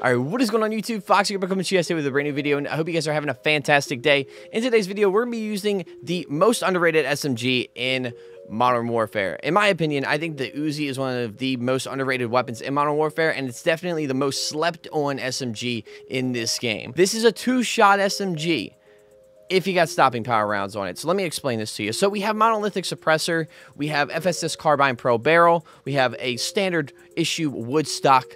All right, what is going on YouTube? Fox here coming to you guys with a brand new video, and I hope you guys are having a fantastic day. In today's video, we're going to be using the most underrated SMG in Modern Warfare. In my opinion, I think the Uzi is one of the most underrated weapons in Modern Warfare, and it's definitely the most slept on SMG in this game. This is a two-shot SMG if you got stopping power rounds on it. So let me explain this to you. So we have monolithic suppressor, we have FSS carbine pro barrel, we have a standard issue wood stock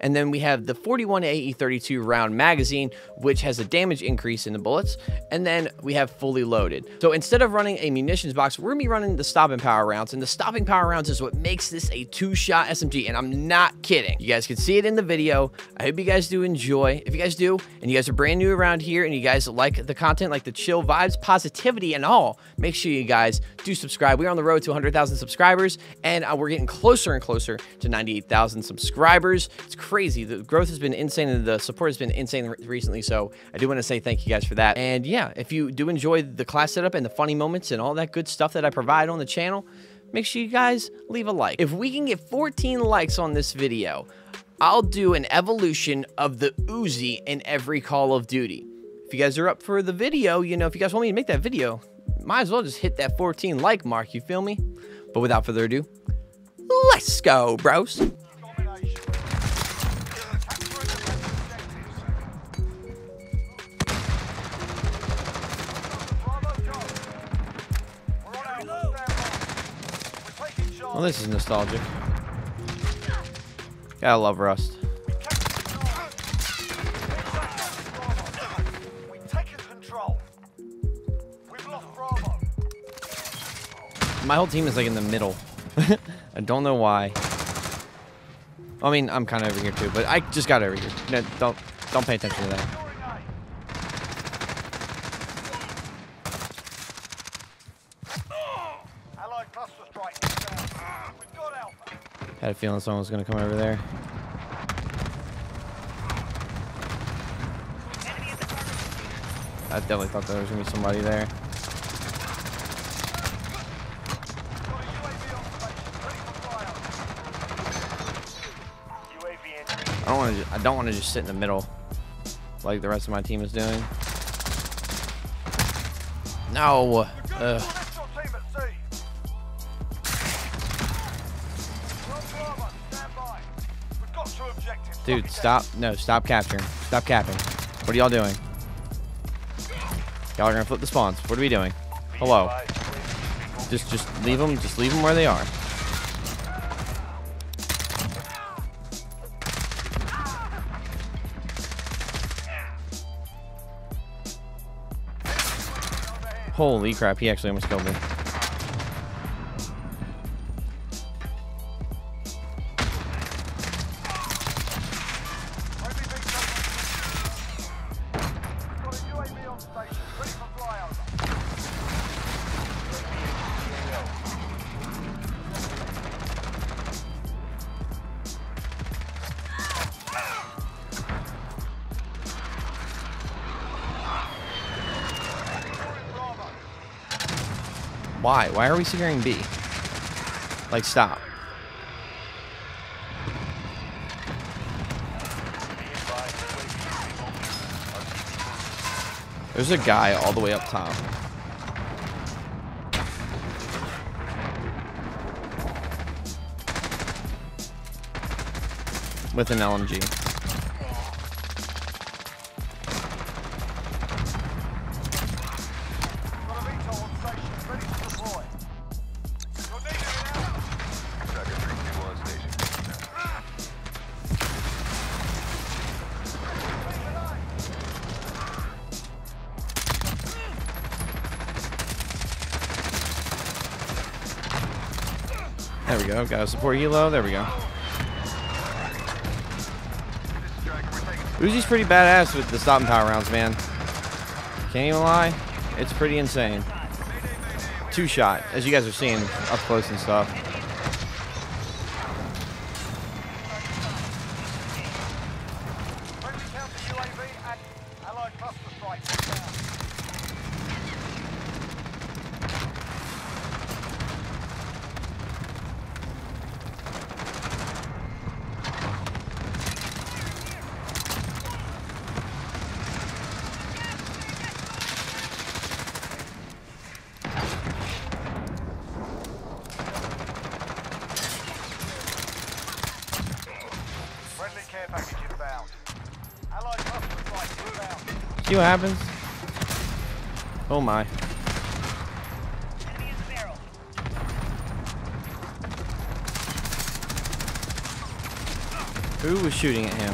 and then we have the 41 AE32 round magazine, which has a damage increase in the bullets, and then we have fully loaded. So instead of running a munitions box, we're gonna be running the stopping power rounds, and the stopping power rounds is what makes this a two-shot SMG, and I'm not kidding. You guys can see it in the video. I hope you guys do enjoy. If you guys do, and you guys are brand new around here, and you guys like the content, like the chill vibes, positivity, and all, make sure you guys do subscribe. We're on the road to 100,000 subscribers, and uh, we're getting closer and closer to 98,000 subscribers. It's crazy. The growth has been insane, and the support has been insane recently, so I do want to say thank you guys for that. And yeah, if you do enjoy the class setup and the funny moments and all that good stuff that I provide on the channel, make sure you guys leave a like. If we can get 14 likes on this video, I'll do an evolution of the Uzi in every Call of Duty. If you guys are up for the video, you know, if you guys want me to make that video, might as well just hit that 14 like mark, you feel me? But without further ado, let's go, bros. Well, this is nostalgic. Gotta love Rust. My whole team is like in the middle. I don't know why. I mean, I'm kind of over here too, but I just got over here. No, don't don't pay attention to that. Had a feeling someone was going to come over there. I definitely thought there was going to be somebody there. I don't want to. I don't want to just sit in the middle, like the rest of my team is doing. No. Ugh. Dude, stop. No, stop capturing. Stop capping. What are y'all doing? Y'all are gonna flip the spawns. What are we doing? Hello. Just, just leave them. Just leave them where they are. Holy crap, he actually almost killed me. Why? Why are we securing B? Like, stop. There's a guy all the way up top. With an LMG. go. Gotta support Hilo. There we go. Uzi's pretty badass with the stopping power rounds, man. Can't even lie. It's pretty insane. Two shot, as you guys are seeing up close and stuff. See what happens? Oh my. Who was shooting at him?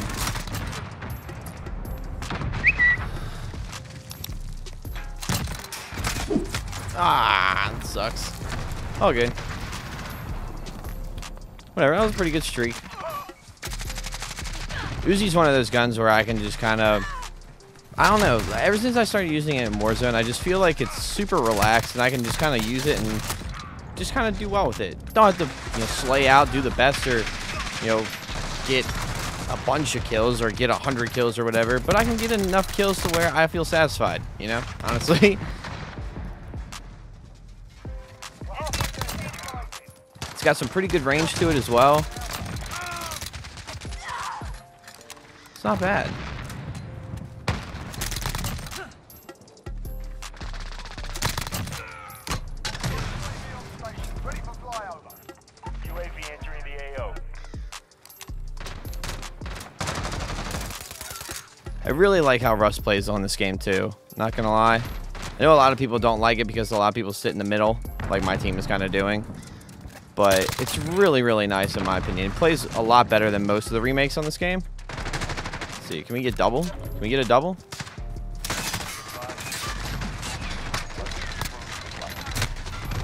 Ah, that sucks. All good. Whatever, that was a pretty good streak. Uzi's one of those guns where I can just kind of... I don't know. Ever since I started using it in Warzone, I just feel like it's super relaxed and I can just kind of use it and just kind of do well with it. Don't have to, you know, slay out, do the best, or, you know, get a bunch of kills or get a hundred kills or whatever. But I can get enough kills to where I feel satisfied. You know, honestly. It's got some pretty good range to it as well. It's not bad. I really like how Rust plays on this game too. Not gonna lie. I know a lot of people don't like it because a lot of people sit in the middle, like my team is kind of doing. But it's really, really nice in my opinion. It plays a lot better than most of the remakes on this game. Let's see, can we get double? Can we get a double?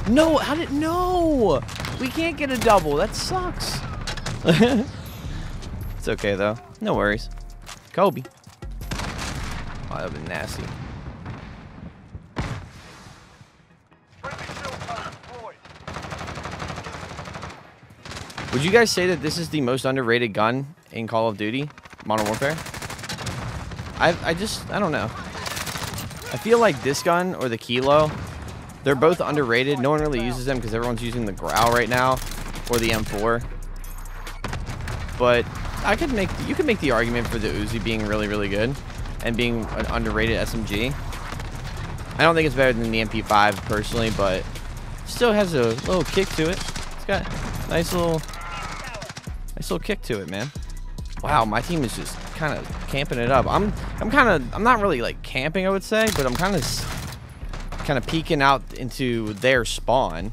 No, how did no? We can't get a double. That sucks. it's okay though. No worries. Kobe. Oh, that would been nasty. Would you guys say that this is the most underrated gun in Call of Duty, Modern Warfare? I I just I don't know. I feel like this gun or the Kilo, they're both underrated. No one really uses them because everyone's using the Grau right now or the M4. But I could make you could make the argument for the Uzi being really really good and being an underrated SMG. I don't think it's better than the MP5 personally, but still has a little kick to it. It's got nice little nice little kick to it, man. Wow, my team is just kind of camping it up. I'm I'm kind of I'm not really like camping, I would say, but I'm kind of kind of peeking out into their spawn.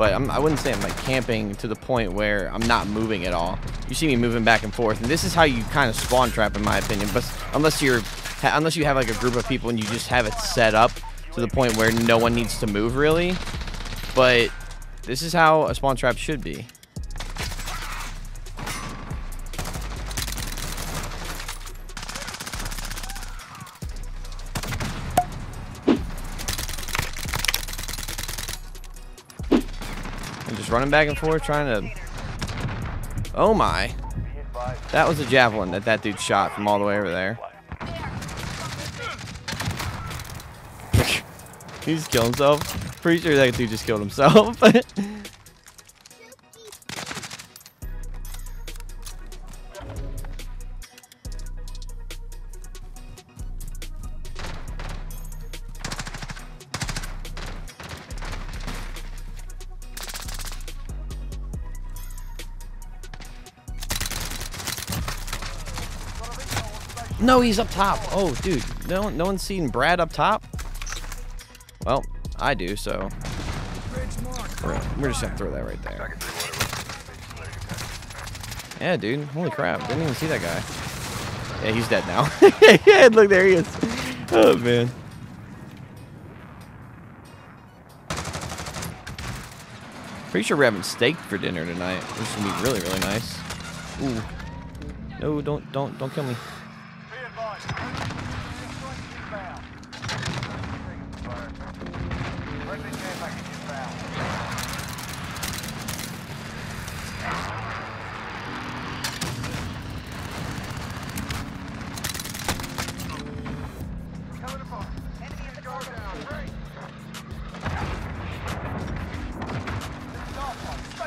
But I'm, I wouldn't say I'm like camping to the point where I'm not moving at all. You see me moving back and forth, and this is how you kind of spawn trap, in my opinion. But unless you're, unless you have like a group of people and you just have it set up to the point where no one needs to move really. But this is how a spawn trap should be. Running back and forth trying to... Oh my. That was a javelin that that dude shot from all the way over there. he just killed himself. Pretty sure that dude just killed himself. no, he's up top. Oh, dude. No, no one's seen Brad up top? Well, I do, so... We're, just gonna throw that right there. Yeah, dude. Holy crap. Didn't even see that guy. Yeah, he's dead now. yeah, look, there he is. Oh, man. Pretty sure we're having steak for dinner tonight, which is gonna be really, really nice. Ooh. No, don't, don't, don't kill me.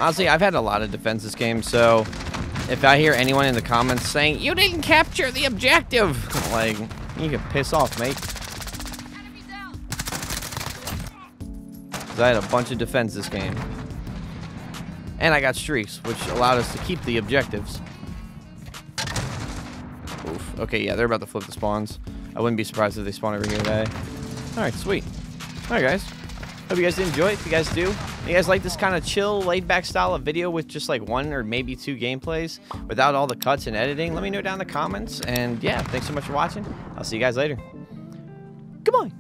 Honestly, I've had a lot of defense this game, so if I hear anyone in the comments saying, you didn't capture the objective, like, you can piss off, mate. Because I had a bunch of defense this game. And I got streaks, which allowed us to keep the objectives. Oof. Okay, yeah, they're about to flip the spawns. I wouldn't be surprised if they spawn over here today. All right, sweet. All right, guys. Hope you guys enjoy. If you guys do, if you guys like this kind of chill, laid-back style of video with just like one or maybe two gameplays without all the cuts and editing, let me know down in the comments. And yeah, thanks so much for watching. I'll see you guys later. Goodbye.